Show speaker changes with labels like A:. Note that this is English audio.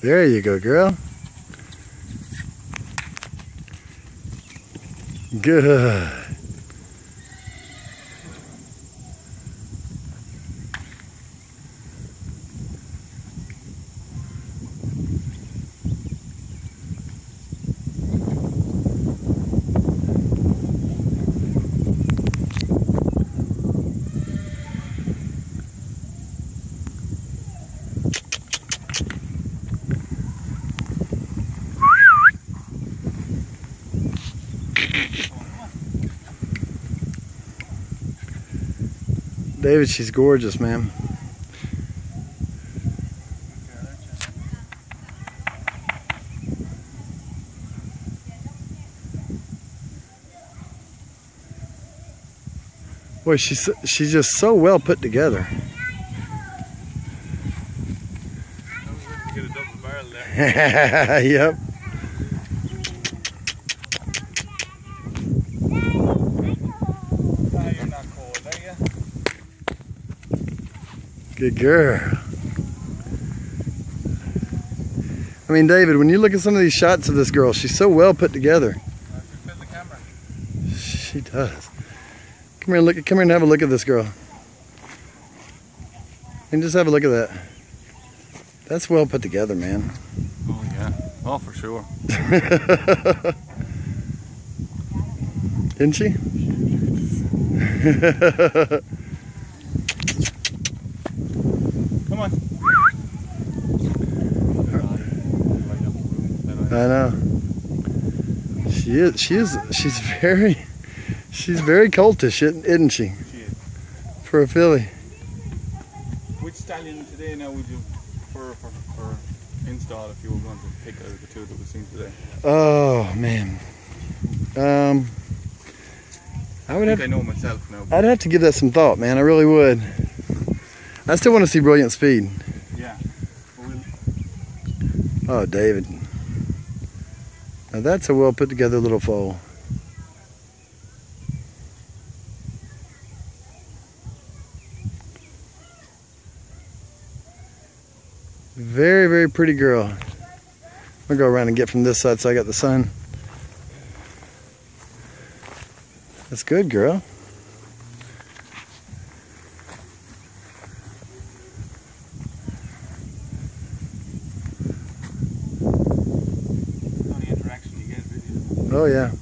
A: There you go, girl. Good. David, she's gorgeous, man. Boy, she's she's just so well put together. yep. Good girl. I mean, David, when you look at some of these shots of this girl, she's so well put together. She does. Come here and look. Come here and have a look at this girl. And just have a look at that. That's well put together, man.
B: Oh yeah. Oh, for sure.
A: Isn't she?
B: Come on.
A: I know. She is. She is. She's very. She's very coltish, isn't she?
B: She is.
A: For a filly.
B: Which stallion today now would you prefer for, for install if you were going to pick out of the two that we've seen today?
A: Oh man. Um. I would
B: I
A: have.
B: I know myself now.
A: I'd have to give that some thought, man. I really would. I still want to see brilliant speed.
B: Yeah.
A: Oh, David. Now that's a well put together little foal. Very, very pretty girl. I'm gonna go around and get from this side so I got the sun. That's good, girl.
B: the only interaction you get really.
A: Oh yeah.